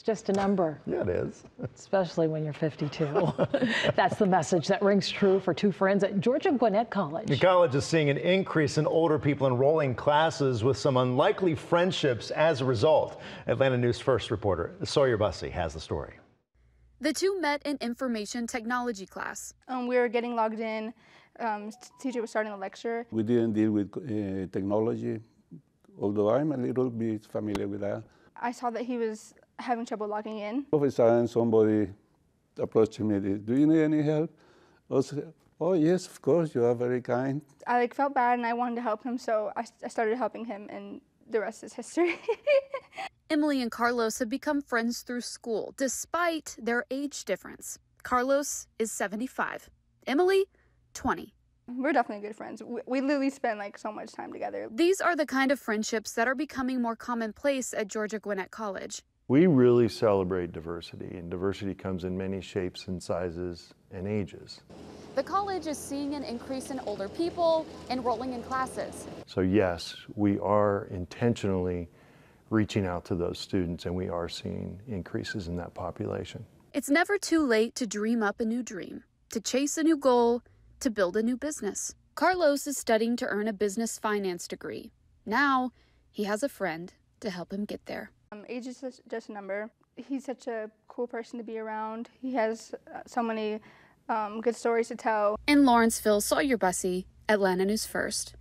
It's just a number. Yeah, it is. Especially when you're 52. That's the message that rings true for two friends at Georgia Gwinnett College. The college is seeing an increase in older people enrolling classes with some unlikely friendships as a result. Atlanta News First reporter Sawyer Bussey has the story. The two met in information technology class. Um, we were getting logged in. Um, teacher was starting the lecture. We didn't deal with uh, technology, although I'm a little bit familiar with that. I saw that he was having trouble logging in. All of a sudden, somebody approached me. And do you need any help? I said, oh yes, of course. You are very kind. I like felt bad and I wanted to help him, so I, I started helping him, and the rest is history. Emily and Carlos have become friends through school, despite their age difference. Carlos is 75. Emily, 20. We're definitely good friends. We, we literally spend like so much time together. These are the kind of friendships that are becoming more commonplace at Georgia Gwinnett College. We really celebrate diversity, and diversity comes in many shapes and sizes and ages. The college is seeing an increase in older people enrolling in classes. So, yes, we are intentionally reaching out to those students, and we are seeing increases in that population. It's never too late to dream up a new dream, to chase a new goal, to build a new business. Carlos is studying to earn a business finance degree. Now, he has a friend to help him get there. Um, age is just a number. He's such a cool person to be around. He has uh, so many um, good stories to tell. In Lawrenceville, Sawyer Bussey, Atlanta News First.